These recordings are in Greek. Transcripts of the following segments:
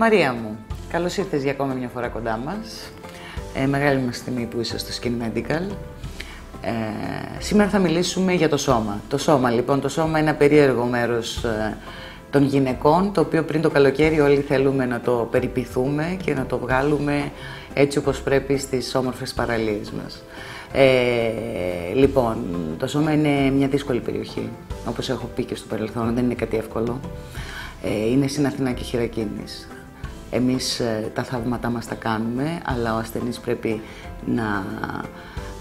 Μαρία μου, καλώς ήρθες για ακόμα μια φορά κοντά μας. Ε, μεγάλη μας τιμή που είσαι στο Skin Medical. Ε, σήμερα θα μιλήσουμε για το σώμα. Το σώμα, λοιπόν, το σώμα είναι ένα περίεργο μέρος ε, των γυναικών, το οποίο πριν το καλοκαίρι όλοι θέλουμε να το περιποιηθούμε και να το βγάλουμε έτσι όπως πρέπει στις όμορφες παραλίες μας. Ε, λοιπόν, το σώμα είναι μια δύσκολη περιοχή, όπως έχω πει και στο παρελθόν, δεν είναι κάτι εύκολο. Ε, είναι στην Αθηνά και χειρακίνης. Εμείς ε, τα θαύματά μας τα κάνουμε, αλλά ο ασθενής πρέπει να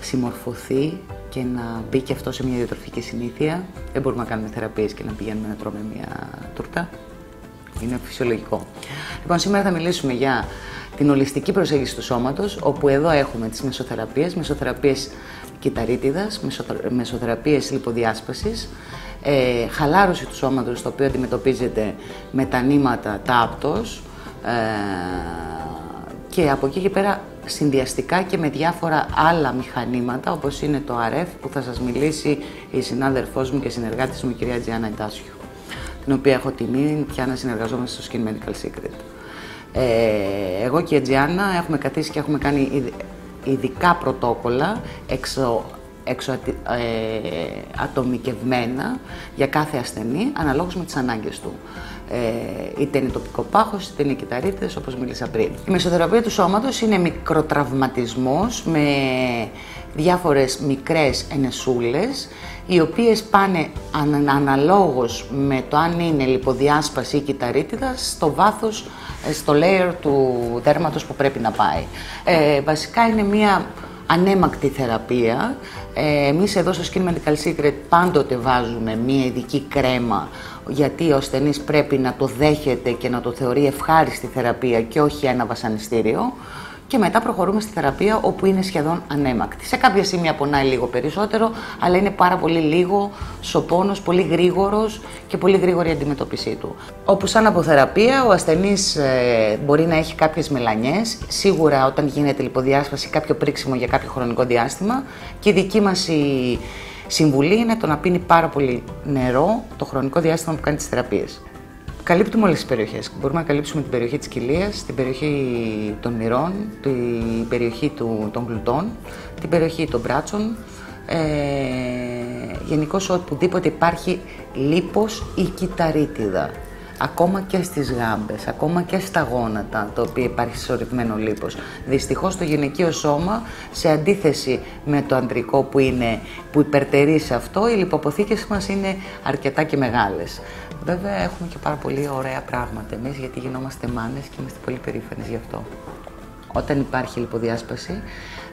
συμμορφωθεί και να μπει και αυτό σε μια διατροφική συνήθεια. Δεν μπορούμε να κάνουμε θεραπείες και να πηγαίνουμε να τρώμε μια τούρτα. Είναι φυσιολογικό. Λοιπόν, σήμερα θα μιλήσουμε για την ολιστική προσέγγιση του σώματος, όπου εδώ έχουμε τις μεσοθεραπείες, μεσοθεραπείες κυταρίτιδας, μεσοθεραπείες λιποδιάσπασης, ε, χαλάρωση του σώματος, το οποίο αντιμετωπίζεται με τα νήματα τάπτος ε, και από εκεί και πέρα συνδυαστικά και με διάφορα άλλα μηχανήματα, όπως είναι το RF, που θα σας μιλήσει η συνάδελφός μου και συνεργάτης μου, η κυρία Τζιάννα Ιτάσιο, την οποία έχω τιμή πια να συνεργαζόμαστε στο Skin Medical Secret. Ε, εγώ και η Τζιάννα έχουμε καθίσει και έχουμε κάνει ειδικά πρωτόκολλα εξω, εξωατομικευμένα για κάθε ασθενή, αναλόγως με τις ανάγκες του. Ε, είτε είναι τοπικό πάχος, είτε είναι κυταρίτες, όπως μίλησα πριν. Η μεσοθεραπεία του σώματος είναι μικροτραυματισμός με διάφορες μικρές ενεσούλες, οι οποίες πάνε αν, αναλόγως με το αν είναι λιποδιάσπαση ή κυταρίτιδας στο βάθος, ε, στο layer του δέρματος που πρέπει να πάει. Ε, βασικά είναι μια ανέμακτη θεραπεία. Ε, εμείς εδώ στο Skin Medical Secret πάντοτε βάζουμε μία ειδική κρέμα γιατί ο ασθενής πρέπει να το δέχεται και να το θεωρεί ευχάριστη θεραπεία και όχι ένα βασανιστήριο. Και μετά προχωρούμε στη θεραπεία όπου είναι σχεδόν ανέμακτη. Σε κάποια σημεία πονάει λίγο περισσότερο, αλλά είναι πάρα πολύ λίγο ο πόνο, πολύ γρήγορος και πολύ γρήγορη η αντιμετώπιση του. Όπου σαν αποθεραπεία ο ασθενής ε, μπορεί να έχει κάποιες μελανιές, σίγουρα όταν γίνεται λιποδιάσπαση, κάποιο πρίξιμο για κάποιο χρονικό διάστημα. Και η δική μας η συμβουλή είναι το να πίνει πάρα πολύ νερό το χρονικό διάστημα που κάνει τις θεραπείες. Καλύπτουμε όλες τις περιοχές. Μπορούμε να καλύψουμε την περιοχή της κοιλία, την περιοχή των μυρών, την περιοχή του, των γλουτών, την περιοχή των μπράτσων. Ε, Γενικώς οπουδήποτε υπάρχει λίπος ή κυταρίτιδα ακόμα και στις γάμπες, ακόμα και στα γόνατα, το οποίο υπάρχει συσσωρευμένο λίπος. Δυστυχώς το γυναικείο σώμα, σε αντίθεση με το αντρικό που, είναι, που υπερτερεί σε αυτό, οι λιποποθήκες μας είναι αρκετά και μεγάλες. Βέβαια έχουμε και πάρα πολύ ωραία πράγματα εμείς, γιατί γινόμαστε μάνες και είμαστε πολύ περήφανες γι' αυτό. Όταν υπάρχει λιποδιάσπαση,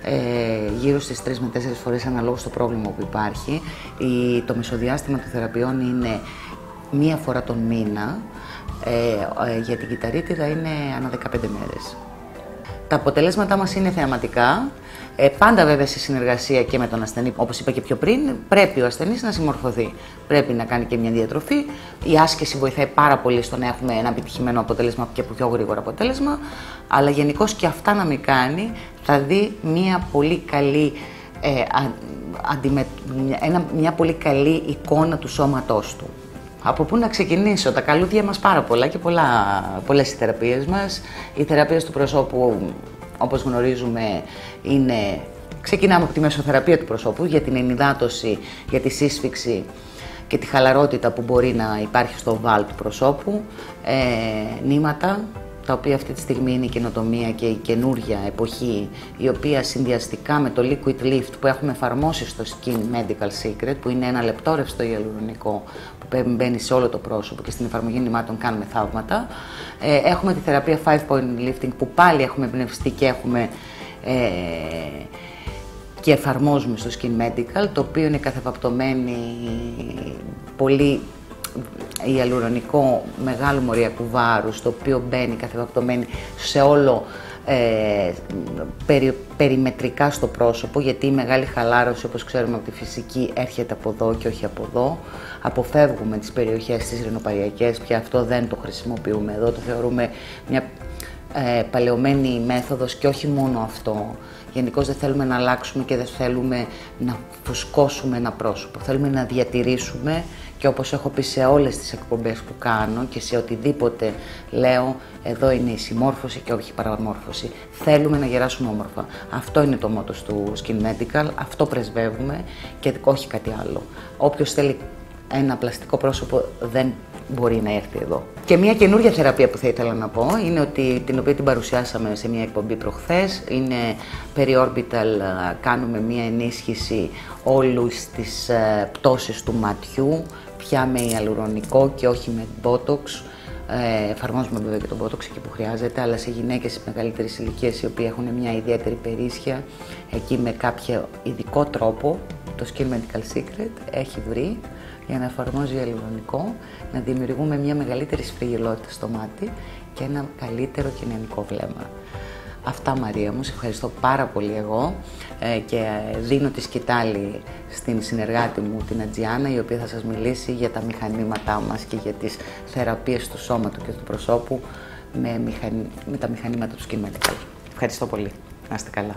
ε, γύρω στις 3 με 4 φορές αναλόγως το πρόβλημα που υπάρχει, η, το μεσοδιάστημα των θεραπείων είναι μία φορά τον μήνα, ε, ε, για την κυταρίτιδα είναι ανά 15 μέρες. Τα αποτελέσματά μας είναι θεαματικά, ε, πάντα βέβαια σε συνεργασία και με τον ασθενή, όπως είπα και πιο πριν, πρέπει ο ασθενής να συμμορφωθεί. Πρέπει να κάνει και μια διατροφή. Η άσκηση βοηθάει πάρα πολύ στο να έχουμε ένα επιτυχημένο αποτέλεσμα και πιο γρήγορο αποτέλεσμα, αλλά γενικώς και αυτά να μην κάνει, θα δει μια πολύ καλή ε, αντιμε... ένα, μια πολύ καλή εικόνα του σώματός του. Από πού να ξεκινήσω, τα καλούδια μας πάρα πολλά και πολλά, πολλές οι θεραπείες μας. Οι θεραπείες του προσώπου, όπως γνωρίζουμε, είναι... Ξεκινάμε από τη μεσοθεραπεία του προσώπου για την ενυδάτωση, για τη σύσφυξη και τη χαλαρότητα που μπορεί να υπάρχει στο βάλ του προσώπου, ε, νήματα, τα οποία αυτή τη στιγμή είναι η καινοτομία και η καινούρια εποχή, η οποία συνδυαστικά με το Liquid Lift που έχουμε εφαρμόσει στο Skin Medical Secret, που είναι ένα λεπτό ρευστό ιαλουρονικό που μπαίνει σε όλο το πρόσωπο και στην εφαρμογή νημάτων κάνουμε θαύματα. Ε, έχουμε τη θεραπεία 5 point lifting που πάλι έχουμε εμπνευστεί και έχουμε ε, και εφαρμόζουμε στο Skin Medical, το οποίο είναι καθεπαπτωμένη πολύ ιαλουρονικό μεγάλου μοριακού βάρους, το οποίο μπαίνει καθεπαπτωμένη σε όλο ε, περιμετρικά στο πρόσωπο, γιατί η μεγάλη χαλάρωση, όπως ξέρουμε από τη φυσική, έρχεται από εδώ και όχι από εδώ. Αποφεύγουμε τις περιοχές τις ρινοπαριακές, πια αυτό δεν το χρησιμοποιούμε εδώ, το θεωρούμε μια ε, παλαιωμένη μέθοδος και όχι μόνο αυτό. Γενικώ δεν θέλουμε να αλλάξουμε και δεν θέλουμε να φουσκώσουμε ένα πρόσωπο. Θέλουμε να διατηρήσουμε και όπως έχω πει σε όλες τις εκπομπές που κάνω και σε οτιδήποτε λέω, εδώ είναι η συμμόρφωση και όχι η παραμόρφωση. Θέλουμε να γεράσουμε όμορφα. Αυτό είναι το μότος του Skin Medical, αυτό πρεσβεύουμε και όχι κάτι άλλο. Όποιος θέλει ένα πλαστικό πρόσωπο δεν μπορεί να έρθει εδώ. Και μια καινούργια θεραπεία που θα ήθελα να πω είναι ότι την οποία την παρουσιάσαμε σε μια εκπομπή προχθές. Είναι Periorbital, κάνουμε μια ενίσχυση όλους τις ε, πτώσεις του ματιού, πια με ιαλουρονικό και όχι με botox. Ε, εφαρμόζουμε βέβαια και το botox εκεί που χρειάζεται, αλλά σε γυναίκες μεγαλύτερη ηλικία οι οποίοι έχουν μια ιδιαίτερη περίσσια, εκεί με κάποιο ειδικό τρόπο, το Skin Medical Secret έχει βρει για να εφαρμόζει ιαλουρονικό, να δημιουργούμε μια μεγαλύτερη σφριγγυλότητα στο μάτι και ένα καλύτερο κοινωνικό βλέμμα. Αυτά Μαρία μου, σε ευχαριστώ πάρα πολύ εγώ ε, και δίνω τη σκητάλη στην συνεργάτη μου την Ατζιάννα η οποία θα σας μιλήσει για τα μηχανήματά μας και για τις θεραπείες του σώματου και του προσώπου με, με τα μηχανήματα του Skin Medical. Ευχαριστώ πολύ. Να είστε καλά.